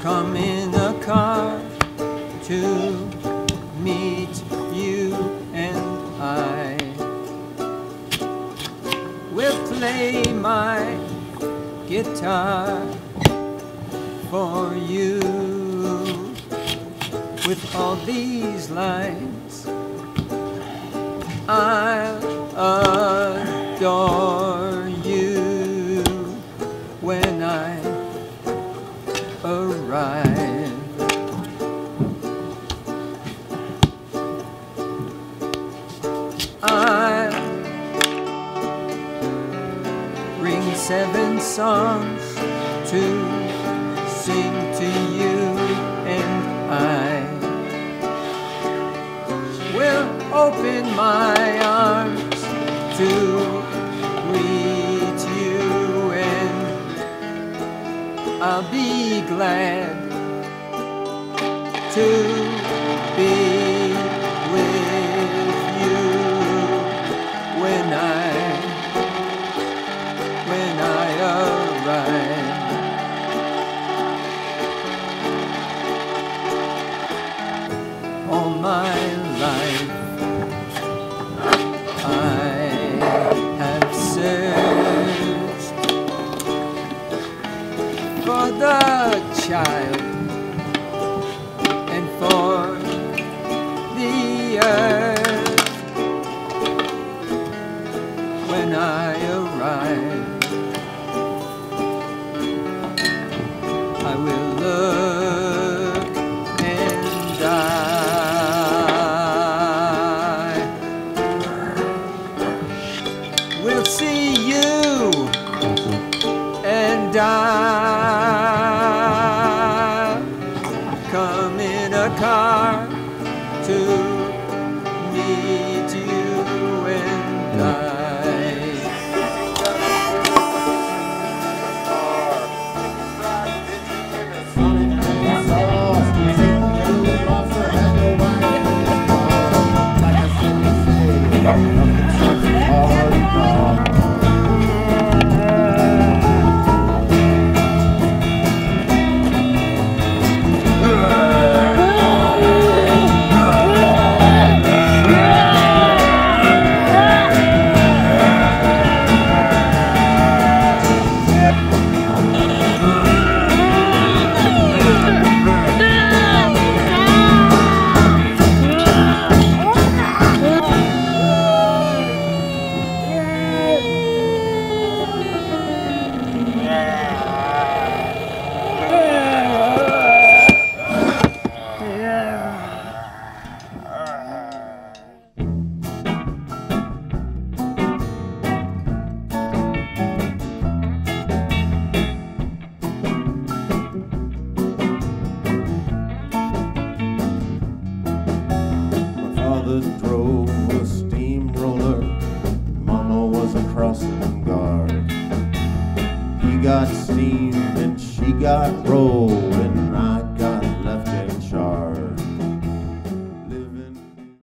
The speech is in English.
come in a car to meet you and I. Will play my guitar for you with all these lines. I adore. Bring seven songs to sing to you and I. Will open my arms to greet you and I'll be glad to child and for the earth when I arrive. I will look and I will see you and I father drove a steamroller. Mama was a crossing guard. He got steam and she got roll.